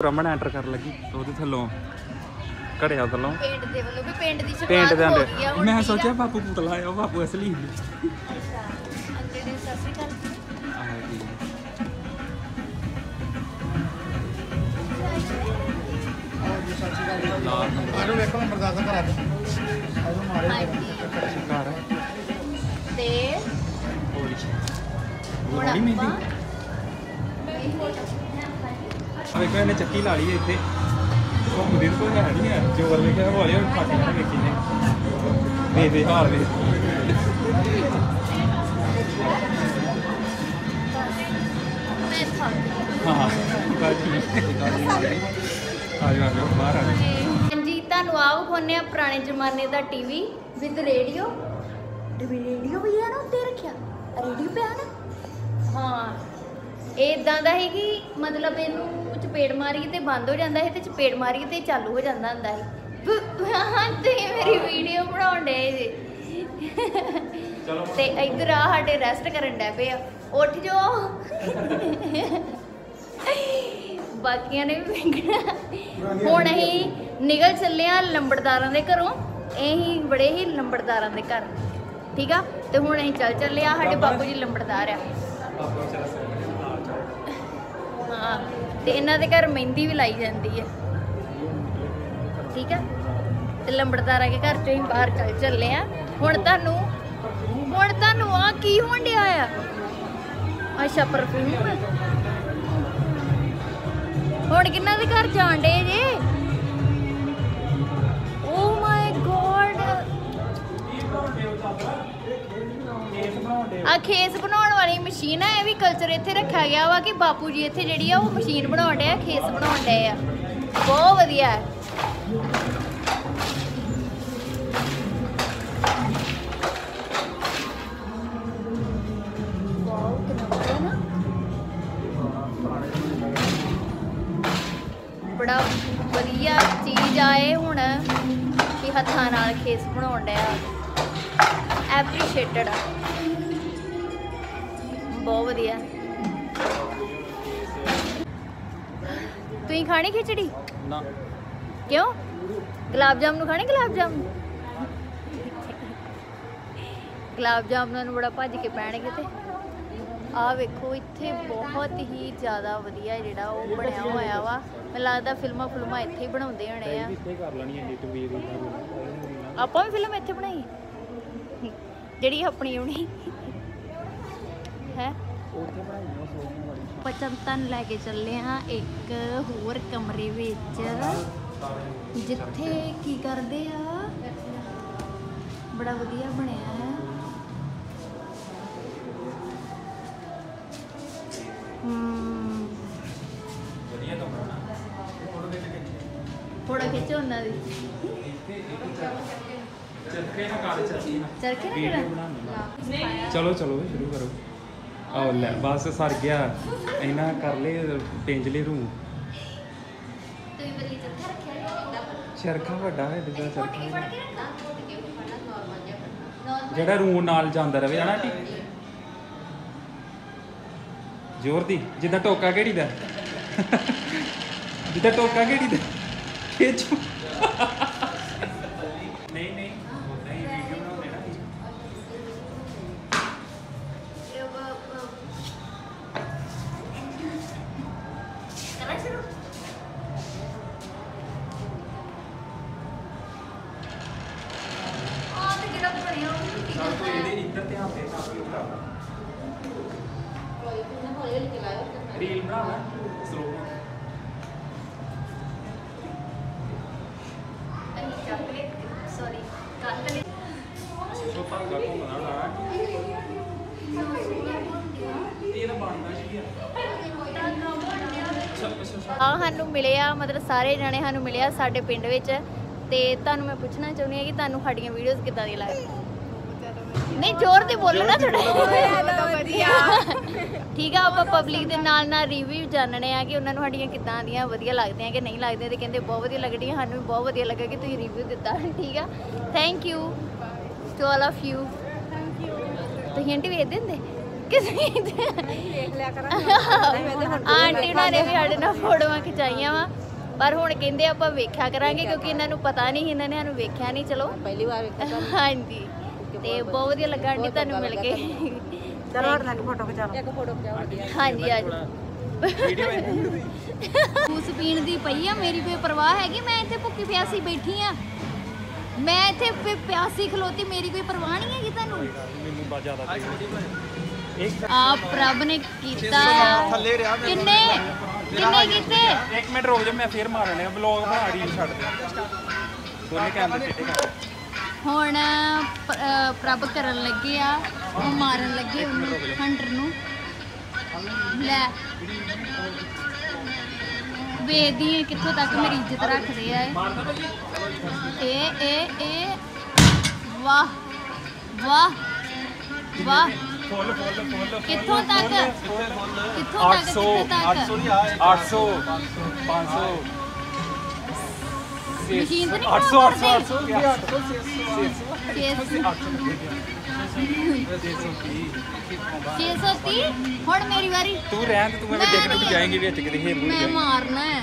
Raman enter ਕਰਨ ਲੱਗੀ ਉਹਦੇ ਥੱਲੋਂ ਘੜਿਆ ਥੱਲੋਂ। ਪਿੰਡ ਦੇ ਵੱਲੋਂ ਵੀ ਪਿੰਡ ਦੀ ਸ਼ੁਰੂਆਤ ਦੇ ਹੋ ਗਈ ਆ ਹੁਣ ਮੈਂ ਠੀਕ ਆ? ਸੋਚਿਆ ਬਾਪੂ ਪੁਤਲਾ ਉਹ ਬਾਪੂ ਅਸਲੀ ਅੰਕਲ ਜੀ ਸਤਿ ਸ਼੍ਰੀ ਅਕਾਲ। ਆਹ ਜੀ। ਆਜੋ ਵੇਖੋ ਨੰਬਰਦਾਰ ਦਾ ਘਰ ਆ ਆਜੋ ਮਾਰੇ ਹਾਂਜੀ ਘਰ ਤੇ ਹੋਲੀ ਹੁਣ ਲੋੜੀ ਮਹਿੰਦੀ ਆਪਾਂ ਆ ਵੇਖੋ ਇਹਨੇ ਚੱਕੀ ਲਾ ਲਈ ਇੱਥੇ। ਉਹ ਦਿਨ ਕੋਈ ਹੈ ਨਹੀਂ ਹੈ। ਜੋ ਵੱਲ ਵੇਖਿਆ ਹੌਲੀ ਹੌਲੀ ਫੱਟ ਜਾਣਾ ਵੇਖੀ ਨੇ। ਵੇ ਵੇ ਹਾਲ ਹਾਂ ਆ ਜਾ ਬਾਹਰ ਆ ਹਾਂਜੀ ਤੁਹਾਨੂੰ ਆ ਪੁਰਾਣੇ ਜ਼ਮਾਨੇ ਦਾ TV with radio TV radio ਵੀ ਆ ਨਾ ਉੱਤੇ ਰੱਖਿਆ? ਰੇਡੀਓ ਪਿਆ ਨਾ? ਹਾਂ ਇਹ ਇਦਾਂ ਦਾ ਹੈ ਕਿ ਮਤਲਬ ਇਹਨੂੰ ਚਪੇੜ ਮਾਰੀਏ ਤੇ ਬੰਦ ਹੋ ਜਾਂਦਾ ਹੈ ਤੇ ਚਪੇੜ ਮਾਰੀਏ ਤੇ ਚਾਲੂ ਹੋ ਜਾਂਦਾ ਹੁੰਦਾ ਹੈ ਹਾਂ ਤੇ ਮੇਰੀ ਵੀਡੀਓ ਬਣਾਉਣ ਦੇ ਜੀ। ਤੇ ਇੱਧਰ ਆ ਸਾਡੇ ਰੈਸਟ ਕਰਨ ਡੈ ਪਏ ਆ। ਉੱਠ ਜਾਓ ਬਾਕੀਆਂ ਨੇ ਵੀ ਵੇਖਣਾ। ਹੁਣ ਅਸੀਂ ਨਿਕਲ ਚੱਲੇ ਆ ਲੰਬੜਦਾਰਾਂ ਦੇ ਘਰੋਂ। ਇਹੀ ਬੜੇ ਹੀ ਲੰਬੜਦਾਰਾਂ ਦੇ ਘਰ। ਠੀਕ ਆ? ਤੇ ਹੁਣ ਅਸੀਂ ਚੱਲ ਚੱਲੇ ਆ ਸਾਡੇ ਬਾਪੂ ਜੀ। ਲੰਬੜਦਾਰ ਆ। ਹਾਂ। ਤੇ ਇਹਨਾਂ ਦੇ ਘਰ ਮਹਿੰਦੀ ਵੀ ਲਾਈ ਜਾਂਦੀ ਹੈ। ਠੀਕ ਆ ਤੇ ਲੰਬੜਦਾਰਾਂ ਦੇ ਘਰ ਚੋਂ ਹੀ ਬਾਹਰ ਚੱਲ ਚੱਲੇ ਆ। ਹੁਣ ਤੁਹਾਨੂੰ ਹੁਣ ਤੁਹਾਨੂੰ ਆ ਕੀ ਹੋਣ ਡਿਆ ਆ? ਅੱਛਾ ਪਰਫਿਊਮ ਹੁਣ ਕਿੰਨਾ ਦੇ ਘਰ ਜਾਣ ਡੇ ਜੇ? ਆ ਖੇਸ ਬਣਾਉਣ ਵਾਲੀ ਮਸ਼ੀਨ ਆ ਇਹ ਵੀ ਕਲਚਰ ਇੱਥੇ ਰੱਖਿਆ ਗਿਆ ਵਾ ਕਿ ਬਾਪੂ ਜੀ ਇੱਥੇ ਜਿਹੜੀ ਆ ਉਹ ਮਸ਼ੀਨ ਬਣਾਉਣ ਆ ਖੇਸ ਬਣਾਉਣ ਡਏ ਆ। ਬਹੁਤ ਵਧੀਆ। ਹੈ ਬੜਾ ਵਧੀਆ ਚੀਜ਼ ਆਏ ਹੁਣ ਕਿ ਹੱਥਾਂ ਨਾਲ ਖੇਸ ਬਣਾਉਣ ਡਿਆ ਐਪਰੀਸ਼ੀਏਟਡ ਆ। ਬਹੁਤ ਵਧੀਆ। ਤੁਸੀਂ ਖਾਣੀ ਖਿਚੜੀ? ਨਾ। ਕਿਉਂ? ਗੁਲਾਬ ਜਾਮਨ ਖਾਣੇ ਗੁਲਾਬ ਜਾਮਨ? ਗੁਲਾਬ ਜਾਮਨਾਂ ਨੂੰ ਬੜਾ ਭੱਜ ਕੇ ਪੈਣਗੇ ਤੇ। ਆਹ ਵੇਖੋ ਇੱਥੇ ਬਹੁਤ ਹੀ ਜ਼ਿਆਦਾ ਵਧੀਆ ਜਿਹੜਾ ਉਹ ਬਣਿਆ ਹੋਇਆ ਵਾ। ਮੈਨੂੰ ਲੱਗਦਾ ਫਿਲਮਾਂ ਫਿਲਮਾਂ ਇੱਥੇ ਹੀ ਬਣਾਉਂਦੇ ਹੋਣੇ ਆ। ਆਪਾਂ ਵੀ ਫਿਲਮ ਇੱਥੇ ਬਣਾਈ ਜਿਹੜੀ ਆਪਣੀ ਆਉਣੀ ਹੈ? ਪਚੰਤਨ ਲੈ ਕੇ ਚੱਲੇ ਆ ਇੱਕ ਹੋਰ ਕਮਰੇ ਵਿੱਚ। ਜਿੱਥੇ ਕੀ ਕਰਦੇ ਆ? ਬੜਾ ਵਧੀਆ ਬਣਿਆ ਹੈ। ਵਧੀਆ ਤਾਂ ਬਣਾਉਣਾ ਫੋਟੋ ਵਿੱਚ ਥੋੜਾ ਖਿੱਚੋ ਉਹਨਾਂ ਦੀ। ਕਾਲ ਚੱਲੀ ਚਰਖੇ ਕਿਹੜਾ ਚਲੋ ਚਲੋ ਸ਼ੁਰੂ ਕਰੋ। ਆਓ ਲੈ ਬਸ ਸਰ ਗਿਆ। ਇਹਨਾਂ ਕਰ ਲਏ ਪਿੰਜਲੇ ਰੂ ਤੁਸੀਂ ਬਲੀ ਚਰਖਾ ਰੱਖਿਆ ਹੈ ਚਰਖਾ ਵੱਡਾ ਹੈ ਜਿੱਦਾਂ ਚਰਖਾ ਫੜ ਕੇ ਰੱਖਾ ਫੜ ਕੇ ਫੜਨਾ ਨਾਰਮਲ ਜਿਹਾ ਨਾਰਮਲ ਜਿਹੜਾ ਰੂ ਨਾਲ ਜਾਂਦਾ ਰਵੇ ਹਨਾ ਟੀ ਜ਼ੋਰ ਦੀ ਜਿੱਦਾਂ ਟੋਕਾ ਕਿਹੜੀ ਦਾ। ਜਿੱਦਾਂ ਟੋਕਾ ਕਿਹੜੀ ਦਾ। ਖਿੱਚੋ। ਸਲੋ ਅਨੀ ਚਾਕਲੇਟ ਸੌਰੀ ਕਾਕਲੇ ਇਹ ਤਾਂ ਬਣਦਾ ਸੀ ਆ ਸਾਨੂੰ ਮਿਲਿਆ ਮਤਲਬ ਸਾਰੇ ਜਣੇ ਸਾਨੂੰ ਮਿਲਿਆ ਸਾਡੇ ਪਿੰਡ ਵਿੱਚ ਤੇ ਤੁਹਾਨੂੰ ਮੈਂ ਪੁੱਛਣਾ ਚਾਹੁੰਦੀ ਹਾਂ ਕਿ ਤੁਹਾਨੂੰ ਸਾਡੀਆਂ ਵੀਡੀਓਜ਼ ਕਿੱਦਾਂ ਦੀਆਂ ਲੱਗਦੀਆਂ? ਨਹੀਂ ਜ਼ੋਰ ਤੇ ਬੋਲੋ ਨਾ ਥੋੜਾ ਆਪਾਂ ਪਬਲਿਕ ਦੇ ਨਾਲ ਨਾਲ ਰਿਵਿਊ ਜਾਣਨੇ ਆ ਕਿ ਉਹਨਾਂ ਨੂੰ ਸਾਡੀਆਂ ਕਿੱਦਾਂ ਦੀਆਂ ਵਧੀਆ ਲੱਗਦੀਆਂ ਕਿ ਨਹੀਂ ਲੱਗਦੀਆਂ ਤੇ ਕਹਿੰਦੇ ਬਹੁਤ ਵਧੀਆ ਲੱਗਦੀਆਂ ਸਾਨੂੰ ਵੀ ਬਹੁਤ ਵਧੀਆ ਲੱਗਾ ਕਿ ਤੁਸੀਂ ਰਿਵਿਊ ਦਿੱਤਾ ਠੀਕ ਆ? Thank you to all of you ਤੁਸੀਂ ਆਂਟੀ ਵੇਖਦੇ ਹੁੰਦੇ? ਕਿਸੇ ਦੇਖ ਲਿਆ ਕਰਾਂਗੇ। ਆਂਟੀ ਨਾਲ ਨੇ ਵੀ ਸਾਡੇ ਨਾਲ ਫੋਟੋਆਂ ਖਿਚਾਈਆਂ ਵਾ। ਪਰ ਹੁਣ ਕਹਿੰਦੇ ਆਪਾਂ ਵੇਖਿਆ ਕਰਾਂਗੇ ਕਿਉਂਕਿ ਇਹਨਾਂ ਨੂੰ ਪਤਾ ਨਹੀਂ ਇਹਨਾਂ ਨੇ ਸਾਨੂੰ ਵੇਖਿਆ ਨਹੀਂ ਚਲੋ। ਪਹਿਲੀ ਵਾਰ ਵੇਖਿਆ ਹਾਂਜੀ। ਤੇ ਬਹੁਤ ਵਧੀਆ ਲੱਗਾ ਆਂਟੀ ਤੁਹਾਨੂੰ ਮਿਲ ਕੇ। ਚਲੋ ਹਟ ਨਾਲ ਫੋਟੋ ਖਿਚਾ ਲਓ। ਇੱਕ ਫੋਟੋ ਖਿਚਾਓ ਵਧੀਆ। ਹਾਂਜੀ ਅੱਜ ਵੀਡੀਓ ਜੂਸ ਪੀਣ ਦੀ ਪਈ ਆ ਮੇਰੀ ਕੋਈ ਪਰਵਾਹ ਹੈਗੀ? ਮੈਂ ਇੱਥੇ ਭੁੱਖੀ ਪਿਆਸੀ ਬੈਠੀ ਆ। ਮੈਂ ਇੱਥੇ ਪਿ- ਪਿਆਸੀ ਖਲੋਤੀ ਮੇਰੀ ਕੋਈ ਪਰਵਾਹ ਨਹੀਂ ਹੈਗੀ ਤੁਹਾਨੂੰ? ਮੈਨੂੰ ਬਾ ਜ਼ਿਆਦਾ ਇੱਕ ਆ ਪ੍ਰਭ ਨੇ ਕੀਤਾ। ਥੱਲੇ ਰਿਹਾ ਕਿੰਨੇ? ਕਿੰਨੇ ਕੀਤੇ? ਇੱਕ ਮਿੰਟ ਰੁਕ ਜਾ ਮੈਂ ਫੇਰ ਮਾਰਨੇ ਆ ਵਲੌਗ ਬਣਾ ਰੀਲ ਛੱਡ ਦੇ ਦੋਨੇ ਕੈਮਰੇ ਟੇਟੇ ਕਰ। ਹੁਣ ਪ੍ਰਭ ਕਰਨ ਲੱਗੇ ਆ। ਉਹ ਮਾਰਨ ਲੱਗੇ ਉਹਨੂੰ ਹੰਟਰ ਨੂੰ। ਲੈ। ਵੇਦੀ ਹੈ ਕਿੱਥੋਂ ਤੱਕ ਮੇਰੀ ਇੱਜ਼ਤ ਰੱਖਦੇ ਆ ਇਹ। ਇਹ। ਇਹ ਇਹ ਵਾਹ ਵਾਹ ਵਾਹ। ਕਿੱਥੋਂ ਤੱਕ? ਕਿੱਥੋਂ ਤੱਕ 800 ਕਿੱਥੋਂ ਤੱਕ? 800 500 ਮਸ਼ੀਨ ਤੇ ਨਹੀਂ 800 ਕੰਮ 800 ਕਰਦੀ? 800 630 ਹੁਣ ਮੇਰੀ ਵਾਰੀ। ਤੂੰ ਰਹਿਣ ਤੇ ਤੂੰ ਐਵੇਂ ਡਿੱਗ ਡਿੱਗ ਜਾਏਂਗੀ ਵਿੱਚ ਕਿਤੇ ਹੀਰ ਨੂੰ ਮੈਂ ਜਾਏਂਗੀ। ਮਾਰਨਾ ਹੈ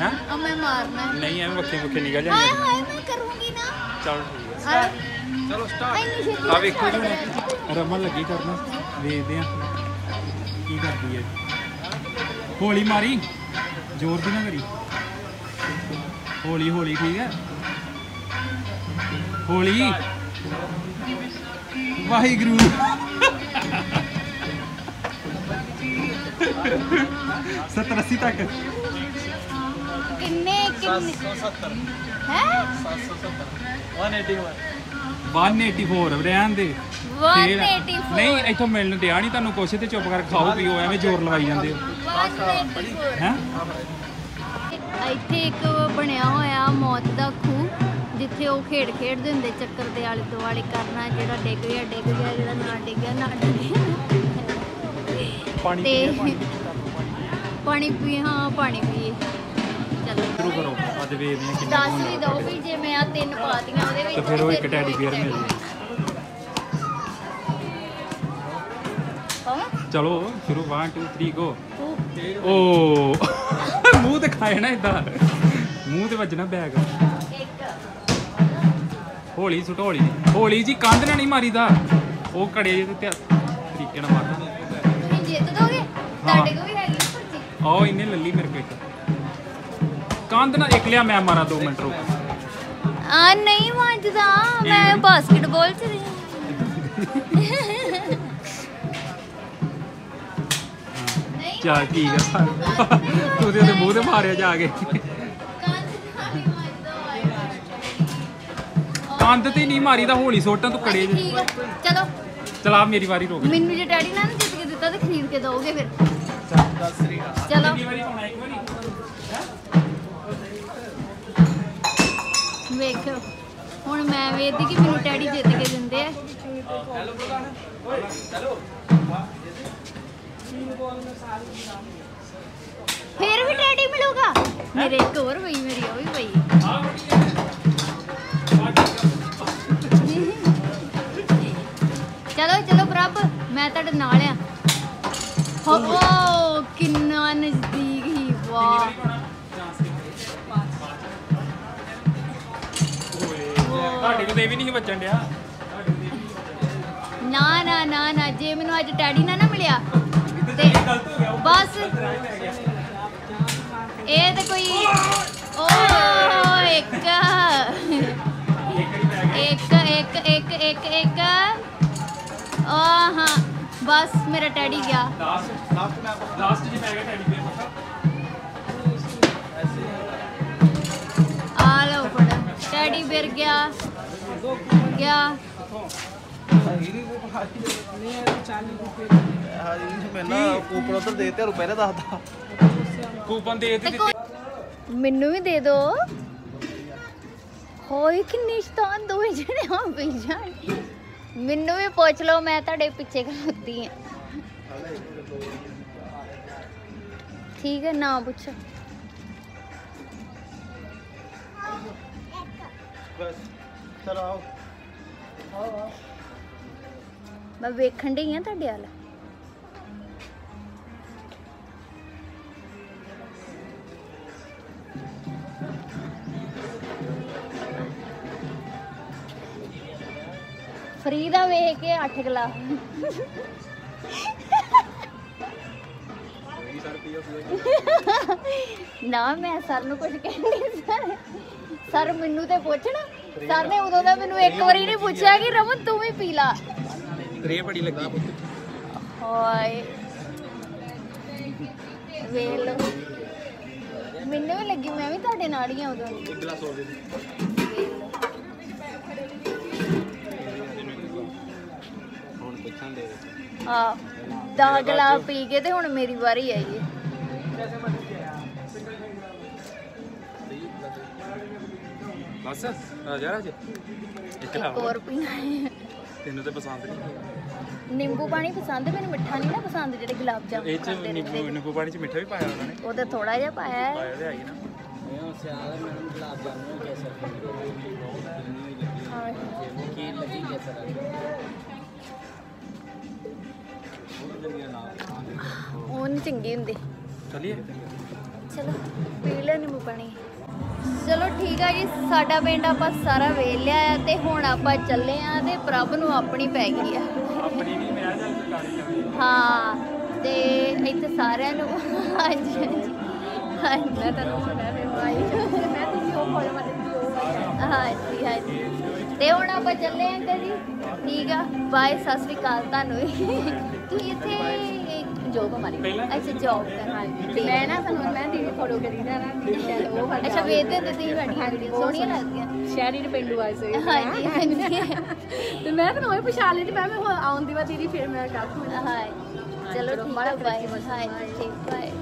ਹੈ? ਆ ਮੈਂ ਮਾਰਨਾ ਹੈ ਨਹੀਂ ਐਵੇਂ ਵੱਖੇ ਵੱਖੇ ਨਿਕਲ ਹਾਏ ਜਾਣਗੇ ਹਾਏ ਮੈਂ ਕਰੂੰਗੀ ਨਾ। ਚਲ ਠੀਕ ਹਾਏ, ਹੈ ਚਲੋ ਇੰਨੀ ਛੇਤੀ ਸਟਾਰਟ ਆ ਵੇਖੋ ਜੀ ਹੁਣ। ਰਮਨ ਲੱਗੀ ਕਰਨਾ। ਵੇਖਦੇ ਆ ਕੀ ਕਰਦੀ ਹੈ ਹੌਲੀ ਮਾਰੀ। ਜ਼ੋਰ ਦੀ ਨਾ ਕਰੀ। ਹੌਲੀ ਹੌਲੀ ਠੀਕ ਹੈ ਹੌਲੀ। ਵਾਹਿਗੁਰੂ। ਸੱਤਰ ਅੱਸੀ ਤੱਕ। ਕਿੰਨੇ ਕਿੰਨੇ? ਹੈ? 184 ਰਹਿਣ ਦੇ। ਫੇਰ- 184 ਨਹੀਂ ਇੱਥੋਂ ਮਿਲਣ ਦਿਆ ਨਹੀਂ ਤੁਹਾਨੂੰ ਕੁਛ ਤੇ ਚੁੱਪ ਕਰਕੇ ਖਾਓ ਪੀਓ ਐਵੇਂ ਜ਼ੋਰ ਲਗਾਈ ਜਾਂਦੇ ਹੋ। 184 ਹੈ? ਇੱਥੇ ਇੱਕ ਬਣਿਆ ਹੋਇਆ ਮੌਤ ਦਾ ਜਿੱਥੇ ਉਹ ਖੇਡ ਖੇਡਦੇ ਹੁੰਦੇ ਚੱਕਰ ਦੇ ਆਲੇ ਦੁਆਲੇ ਕਰਨਾ ਜਿਹੜਾ ਡਿੱਗ ਗਿਆ ਡਿੱਗ ਗਿਆ ਜਿਹੜਾ ਨਾ ਡਿੱਗਿਆ ਨਾ ਡਿੱਗਿਆ ਪਾਣੀ ਪੀਏ, ਪਾਣੀ ਪਾਣੀ ਪੀਏ ਹਾਂ ਪਾਣੀ ਪੀਏ। ਚਲੋ। ਸ਼ੁਰੂ ਕਰੋ ਅੱਜ ਵੇਖਦੇ ਹਾਂ ਕਿੰਨਾ ਦੱਸ ਵੀ ਦਿਓ ਵੀ ਜੇ ਮੈਂ ਆ ਤਿੰਨ ਪਾਤੀਆਂ ਉਹਦੇ ਵਿੱਚ ਤੇ ਫਿਰ ਉਹ ਇੱਕ ਟੈਡੀ ਦੋ ਬੀਅਰ ਮਿਲ। ਪਾਵਾਂ? ਚਲੋ ਸ਼ੁਰੂ 1 2 3 ਗੋ ਓ ਮੂੰਹ ਤੇ ਖਾਏ ਨਾ ਇਦਾਂ ਮੂੰਹ ਤੇ ਵੱਜਣਾ ਬੈਗ ਹੌਲੀ ਸੁਟ ਹੌਲੀ। ਹੌਲੀ ਜੀ ਕੰਧ ਨਾਲ ਨਹੀਂ ਮਾਰੀਦਾ। ਉਹ ਕੜੇ ਜਿਹੇ ਤੇ ਤਰੀਕੇ ਨਾਲ ਮਾਰਦਾ। ਤੁਸੀਂ ਜਿੱਤ ਦੋਗੇ? ਤੁਹਾਡੇ ਕੋਲ ਵੀ ਹੈਗੀ ਪਰਚੀ ਆਓ ਇਹਨੇ ਲੱਲੀ ਮੇਰੇ ਕੋਲ ਇੱਕ। ਕੰਧ ਨਾਲ ਇੱਕ ਲਿਆ ਮੈਂ ਮਾਰਾਂ 2 ਮਿੰਟ ਰੁਕ। ਆ ਨਹੀਂ ਵੱਜਦਾ। ਮੈਂ ਬਾਸਕਟਬਾਲ ਚ ਰਹੀ ਚੱਲ ਠੀਕ ਆ। ਤੂੰ ਤੇ ਉਹਦੇ ਮੂੰਹ ਤੇ ਮਾਰਿਆ ਜਾ ਕੇ। ਕੰਧ ਤੇ ਨਹੀਂ ਮਾਰੀਦਾ ਹੌਲੀ ਸੁੱਟਾਂ ਤੂੰ ਕੜੇ ਠੀਕ ਆ। ਚਲੋ। ਚਲਾ ਮੇਰੀ ਵਾਰੀ ਰੁਕ ਮੈਨੂੰ ਜੇ ਡੈਡੀ ਨਾਲ ਜਿੱਤ ਕੇ ਦਿੱਤਾ ਤੇ ਖਰੀਦ ਕੇ ਦੋਗੇ ਫਿਰ। ਚਲੋ। ਕਿੰਨੀ ਵਾਰੀ ਪਾਉਣਾ ਇੱਕ ਵਾਰੀ? ਵੇਖੋ ਹੁਣ ਮੈਂ ਵੇਖਦੀ ਕਿ ਮੈਨੂੰ ਡੈਡੀ ਜਿੱਤ ਕੇ ਦਿੰਦੇ ਆ। ਫਿਰ ਵੀ ਡੈਡੀ ਮਿਲੂਗਾ? ਮੇਰੇ ਇੱਕ ਹੋਰ ਪਈ ਮੇਰੀ ਉਹ ਵੀ ਪਈ ਮੈਂ ਤੁਹਾਡੇ ਨਾਲ ਆ। ਹੋ ਕਿੰਨਾ ਨਜ਼ਦੀਕ ਹੀ ਵਾਹ। ਤੁਹਾਡੇ ਕੋਲ ਤੇ ਇਹ ਵੀ ਨਹੀਂ ਬਚਣ ਡਿਆ? ਨਾ ਨਾ ਨਾ ਨਾ ਜੇ ਮੈਨੂੰ ਅੱਜ ਡੈਡੀ ਨਾ ਨਾ ਮਿਲਿਆ ਤੇ ਬਸ। ਇਹ ਤੇ ਕੋਈ ਓ ਇੱਕ। ਇੱਕ ਇੱਕ ਇੱਕ ਇੱਕ ਇੱਕ। ਆ ਹਾਂ ਬਸ ਮੇਰਾ ਟੈਡੀ ਗਿਆ ਲਾਸਟ ਲਾਸਟ ਲਾਸਟ ਜੀ ਪੈ ਗਿਆ ਟੈਡੀ ਬੀਅਰ ਪੱਕਾ ਆ ਲਓ ਫੜ ਟੈਡੀ ਬਿਰ ਗਿਆ ਗਿਆ ਮੈਨਾਂ ਕੂਪਨ ਉਧਰ ਦੇ ਤੇ ਰੁਪਏ ਨੇ ਦੱਸਦਾ ਕੂਪਨ ਦੇ ਤੇ ਦਿੱਤੇ। ਕੋਈ- ਮੈਨੂੰ ਵੀ ਦੇ ਦੋ। ਹੋਏ ਕਿੰਨੇ ਸ਼ਤਾਨ ਦੋਵੇਂ ਜਣੇ ਆ ਪਈ ਜਾਣ ਮੈਨੂੰ ਵੀ ਪੁੱਛ ਲਓ ਮੈਂ ਤੁਹਾਡੇ ਪਿੱਛੇ ਖਲੋਤੀ ਆ ਠੀਕ ਹੈ ਨਾ ਪੁੱਛੋ। ਬਸ ਚਲ ਆਓ। ਮੈਂ ਵੇਖਣ ਡਈ ਆ ਤੁਹਾਡੇ ਵੱਲ। ਕੇ 8 ਗਲਾ। ਨਾ ਮੈਂ ਸਰ ਨੂੰ ਕੁਝ ਕਹਿੰਦੀ ਸਰ। ਸਰ ਮੈਨੂੰ ਤੇ ਪੁੱਛਣਾ ਸਰ ਨੇ ਉਦੋਂ ਦਾ ਮੈਨੂੰ ਇੱਕ ਵਾਰੀ ਨਹੀਂ ਪੁੱਛਿਆ ਕਿ ਰਮਨ ਤੂੰ ਵੀ ਪੀ ਲਾ। ਰੇ ਬੜੀ ਲੱਗੀ। ਹਾਏ। ਵੇਖ ਲਓ। ਮੈਨੂੰ ਵੀ ਲੱਗੀ ਮੈਂ ਵੀ ਤੁਹਾਡੇ ਨਾਲ ਹੀ ਆ ਉਦੋਂ। ਇੱਕ ਗਲਾਸ ਹੋਰ ਦੇ। ਆ ਦਾ ਗਲਾ ਪੀ ਕੇ ਤੇ ਹੁਣ ਮੇਰੀ ਵਾਰੀ ਆਈ ਹੈ ਬਸ ਆ ਜਾ ਰਾਜ ਇੱਕ ਇੱਕ ਹੋਰ ਪੀਣਾ ਹੈ ਤੈਨੂੰ ਤੇ ਪਸੰਦ ਨਹੀਂ ਨਿੰਬੂ ਪਾਣੀ ਪਸੰਦ ਮੈਨੂੰ ਮਿੱਠਾ ਨਹੀਂ ਨਾ ਪਸੰਦ ਜਿਹੜੇ ਗੁਲਾਬ ਜਾਮੁਨ ਇਹ ਚ ਖਾਂਦੇ ਨਿੰਬੂ ਨਿੰਬੂ ਪਾਣੀ ਚ ਮਿੱਠਾ ਵੀ ਪਾਇਆ ਉਹਨਾਂ ਨੇ। ਉਹ ਤਾਂ ਥੋੜਾ ਜਿਹਾ ਪਾਇਆ ਹੈ ਪਾਇਆ ਤੇ ਆਈ ਨਾ। ਹਾਂ। ਉਹ ਨਹੀਂ ਚੰਗੀ ਹੁੰਦੀ। ਚਲਿਏ। ਚਲੋ ਪੀ ਲੈ ਨਿੰਬੂ ਪਾਣੀ। ਚਲੋ ਠੀਕ ਆ ਜੀ ਸਾਡਾ ਪਿੰਡ ਆਪਾਂ ਸਾਰਾ ਵੇਖ ਲਿਆ ਆ ਤੇ ਹੁਣ ਆਪਾਂ ਚੱਲੇ ਆ ਤੇ ਪ੍ਰਭ ਨੂੰ ਆਪਣੀ ਪੈ ਗਈ ਆ। ਆਪਣੀ ਨਹੀਂ ਮੈਂ ਹਾਂ ਤੇ ਇੱਥੇ ਸਾਰਿਆਂ ਨੂੰ। ਹਾਂਜੀ ਹਾਂਜੀ। ਮੈਂ ਤੁਹਾਨੂੰ ਸੁਣਿਆ ਮੈਂ ਬਾਈ ਮੈਂ ਤੁਸੀਂ ਉਹ ਫੋਲੋ ਮਤ ਹਾਂਜੀ ਹਾਂਜੀ। ਤੇ ਹੁਣ ਆਪਾਂ ਚੱਲੇ ਆਂ ਅੰਕਲ ਜੀ। ਠੀਕ ਆ ਬਾਏ ਸਤਿ ਸ੍ਰੀ ਅਕਾਲ ਤੁਹਾਨੂੰ ਵੀ। ਤੁਸੀਂ ਇੱਥੇ ਜੋਬ ਮਾਰੀ ਪਹਿਲਾਂ? ਅੱਛਾ ਜੋਬ ਕਰ ਹਾਂਜੀ। ਮੈਂ ਨਾ ਸਾਨੂੰ ਮੈਂ ਦੀਦੀ ਫੋਟੋ ਕਰੀ ਦਾ ਨਾ। ਉਹ ਅੱਛਾ ਵੇਖਦੇ ਹੁੰਦੇ ਤੁਸੀਂ ਬੈਠੀਆਂ ਵੀਡੀਓ ਸੋਹਣੀਆਂ ਲੱਗਦੀਆਂ। ਸ਼ਹਿਰੀ ਦੇ ਪਿੰਡੂ ਆਏ ਸੀ ਹਾਂਜੀ ਹਾਂਜੀ। ਤੇ ਮੈਂ ਤੁਹਾਨੂੰ ਉਹ ਪਛਾਣ ਲਈ ਤੇ ਮੈਂ ਮੈਂ ਆਉਂਦੀ ਵਾ ਦੀਦੀ ਫਿਰ ਮੈਂ ਕੱਖ ਹੋਣਾ ਹਾਂ ਚਲੋ ਠੀਕ ਹੈ ਬਾਏ। ਹਾਂ ਠੀਕ ਬਾਏ।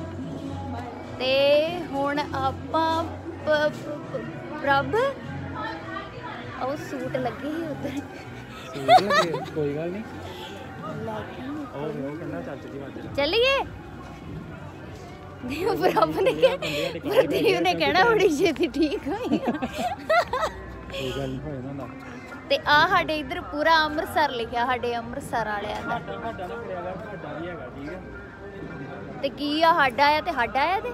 ਤੇ ਹੁਣ ਆਪਾਂ ਪ੍ਰਭ ਉਹ ਸੂਟ ਲੱਗੇ ਹੀ ਉਧਰ। ਕੋਈ ਗੱਲ ਨਹੀਂ ਉਹ ਕਹਿੰਦਾ ਚੱਜ ਦੀ ਵੱਜ ਚੱਲੀਏ? ਦੇਵ ਪ੍ਰਭ ਨੇ ਕਿਹਾ ਪ੍ਰਦੀਪ ਨੇ ਕਹਿਣਾ ਬੜੀ ਛੇਤੀ ਠੀਕ ਹੋਈ ਕੋਈ ਗੱਲ ਨਹੀਂ ਹੋਇਆ ਨਾ ਤੇ ਆ ਸਾਡੇ ਇੱਧਰ ਪੂਰਾ ਅੰਮ੍ਰਿਤਸਰ ਲਿਖਿਆ, ਸਾਡੇ ਅੰਮ੍ਰਿਤਸਰ ਵਾਲਿਆਂ ਦਾ। ਤੇ ਕੀ ਆ, ਸਾਡਾ ਆ ਤੇ ਸਾਡਾ ਆ ਤੇ?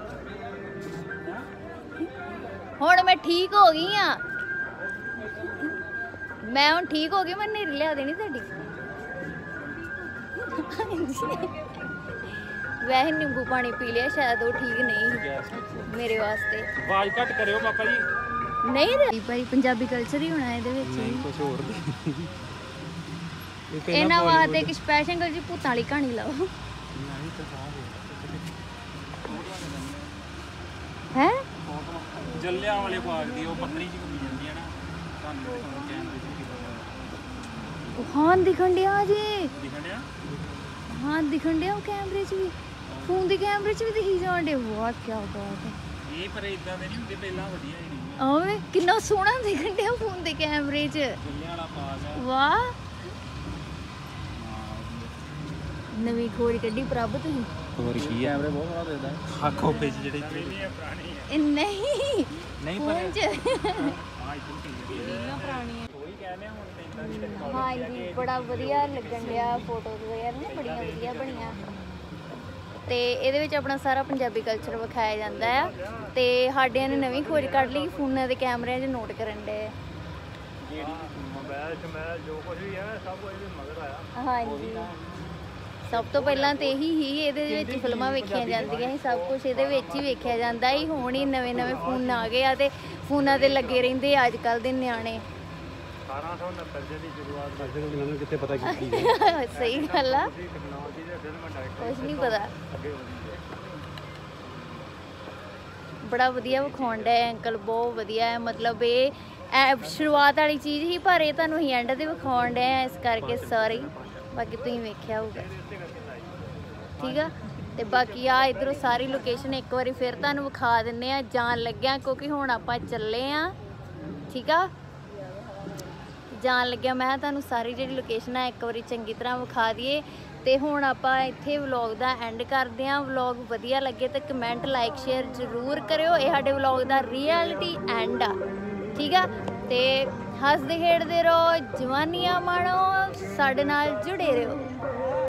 ਹੁਣ ਮੈਂ ਠੀਕ ਹੋ ਗਈ ਆ। ਮੈਂ ਹੁਣ ਠੀਕ ਹੋ ਗਈ ਮੈਂ ਨਹੀਂ ਲਿਆ ਦੇਣੀ ਤੁਹਾਡੀ। ਵੈਸੇ ਨਿੰਬੂ ਪਾਣੀ ਪੀ ਲਿਆ ਸ਼ਾਇਦ ਉਹ ਠੀਕ ਨਹੀਂ ਮੇਰੇ ਵਾਸਤੇ। ਆਵਾਜ਼ ਘੱਟ ਕਰਿਓ ਪਾਪਾ ਜੀ। ਨਹੀਂ ਰਹੀ ਭਾਈ ਪੰਜਾਬੀ ਕਲਚਰ ਹੀ ਹੋਣਾ ਇਹਦੇ ਵਿੱਚ। ਨਹੀਂ ਕੁਝ ਹੋਰ ਇਹਨਾਂ ਵਾਸਤੇ ਇੱਕ ਸਪੈਸ਼ਲ ਜੀ ਭੂਤਾਂ ਵਾਲੀ ਕਹਾਣੀ ਲਾਓ। ਹੈ? ਜੱਲਿਆਂ ਵਾਲੇ ਬਾਗ ਦੀ ਉਹ ਪਤਲੀ ਜਿਹੀ ਘੁੰਮੀ ਜਾਂਦੀ। ਹੈ ਦਿਖਣ ਡਿਆ ਜੀ। ਦਿਖਣ ਡਿਆ? ਹਾਂ ਦਿਖਣ ਡਿਆ ਉਹ ਕੈਮਰੇ 'ਚ ਵੀ। ਫੋਨ ਦੇ ਕੈਮਰੇ 'ਚ ਵੀ ਦਿਖੀ ਜਾਣ ਡੇ ਵਾਹ ਕੀ ਬਾਤ ਹੈ। ਇਹ ਪਰ ਇਦਾਂ ਦੇ ਨਹੀਂ ਹੁੰਦੇ ਪਹਿਲਾਂ ਵਧੀਆ ਹੀ ਨਹੀਂ ਆਵੇ ਕਿੰਨਾ ਸੋਹਣਾ ਦਿਖਣ ਡਿਆ ਫੋਨ ਦੇ ਕੈਮਰੇ 'ਚ। ਵਾਹ। ਨਵੀਂ ਖੋਜ ਕੱਢੀ ਪ੍ਰਭ ਤੁਸੀਂ। ਹੋਰ ਕੀ ਹੈ ਕੈਮਰੇ ਬਹੁਤ ਬੜਾ ਦੇਦਾ ਹਾਂ ਖੋਪੇ 'ਚ ਜਿਹੜੇ ਨਹੀਂ ਪੁਰਾਣੀ ਹੈ ਇਹ ਨਹੀਂ। ਨਹੀਂ ਪਰ ਕਿੰਨੀਆਂ ਪੁਰਾਣੀਆਂ? ਤੇ ਇਦਾਂ ਦੀ technology ਹਾਂਜੀ ਬੜਾ ਵਧੀਆ ਲੱਗਣ ਡਿਆ ਫੋਟੋਜ਼ ਵਗੈਰਾ ਨਾ ਬੜੀਆਂ ਵਧੀਆ ਬਣੀਆਂ। ਤੇ ਇਹਦੇ ਵਿੱਚ ਆਪਣਾ ਸਾਰਾ ਪੰਜਾਬੀ ਕਲਚਰ ਵਿਖਾਇਆ ਜਾਂਦਾ ਆ। ਤੇ ਸਾਡਿਆਂ ਨੇ ਨਵੀਂ ਖੋਜ ਕੱਢ ਲਈ ਫੋਨਾਂ ਦੇ ਕੈਮਰਿਆਂ 'ਚ ਨੋਟ ਕਰਨ ਦੇ ਜਿਹੜੀ ਮੋਬਾਈਲ 'ਚ ਮੈਂ ਜੋ ਕੁਝ ਵੀ ਹੈ ਸਭ ਕੁਝ ਮਗਰ ਆਇਆ। ਹਾਂਜੀ। ਸਭ ਤੋਂ ਪਹਿਲਾਂ ਤੇ ਇਹੀ ਹੀ ਇਹਦੇ ਵਿੱਚ ਫਿਲਮਾਂ ਵੇਖੀਆਂ ਜਾਂਦੀਆਂ ਸੀ ਸਭ ਕੁਝ ਇਹਦੇ ਵਿੱਚ ਹੀ ਵੇਖਿਆ ਜਾਂਦਾ ਸੀ। ਹੁਣ ਹੀ ਨਵੇਂ ਨਵੇਂ ਫੋਨ ਆ ਗਏ ਆ ਤੇ ਫੋਨਾਂ ਤੇ ਲੱਗੇ ਰਹਿੰਦੇ ਆ ਅੱਜ ਕੱਲ ਦੇ ਨਿਆਣੇ। 1890 ਦੇ ਦੀ ਸ਼ੁਰੂਆਤ ਕਰਦੇ ਨੂੰ ਕਿੱਥੇ ਪਤਾ ਕੀਤੀ ਸਹੀ ਗੱਲ ਆ। ਟੈਕਨੋਲੋਜੀ ਦੇ ਫਿਲਮ ਡਾਇਰੈਕਟਰ ਕੁਝ ਨਹੀਂ ਪਤਾ। ਬੜਾ ਵਧੀਆ ਵਿਖਾਉਣ ਡਿਆ ਅੰਕਲ ਬਹੁਤ ਵਧੀਆ ਹੈ। ਮਤਲਬ ਇਹ ਸ਼ੁਰੂਆਤ ਵਾਲੀ ਚੀਜ਼ ਹੀ ਪਰ ਇਹ ਤੁਹਾਨੂੰ ਹੀ ਐਂਡ ਤੇ ਵਿਖਾਉਣ ਡਿਆ ਇਸ ਕਰਕੇ ਸੌਰੀ ਬਾਕੀ ਤੁਸੀਂ ਵੇਖਿਆ ਹੋਊਗਾ। ਠੀਕ ਆ? ਤੇ ਬਾਕੀ ਆ ਇਧਰੋਂ ਸਾਰੀ ਲੋਕੇਸ਼ਨ ਇੱਕ ਵਾਰੀ ਫਿਰ ਤੁਹਾਨੂੰ ਵਿਖਾ ਦਿੰਨੇ ਆ, ਜਾਣ ਲੱਗਿਆ, ਕਿਉਂਕਿ ਹੁਣ ਆਪਾਂ ਚੱਲੇ ਆ। ਠੀਕ ਆ? ਜਾਣ ਲੱਗਿਆ ਮੈਂ ਤੁਹਾਨੂੰ ਸਾਰੀ ਜਿਹੜੀ ਲੋਕੇਸ਼ਨ ਆ, ਇੱਕ ਵਾਰੀ ਚੰਗੀ ਤਰ੍ਹਾਂ ਵਿਖਾ ਦਈਏ। ਤੇ ਹੁਣ ਆਪਾਂ ਇੱਥੇ ਵਲੌਗ ਦਾ ਐਂਡ ਕਰਦੇ ਆਂ। ਵਲੌਗ ਵਧੀਆ ਲੱਗੇ ਤਾਂ ਕਮੈਂਟ ਲਾਈਕ ਸ਼ੇਅਰ ਜ਼ਰੂਰ ਕਰਿਓ। ਇਹ ਸਾਡੇ ਵਲੌਗ ਦਾ ਰਿਐਲਿਟੀ ਐਂਡ ਆ। ਠੀਕ ਆ? ਤੇ ਹੱਸਦੇ ਖੇਡਦੇ ਰਹੋ ਜਵਾਨੀਆਂ ਮਾਣੋ ਸਾਡੇ ਨਾਲ ਜੁੜੇ ਰਹੋ।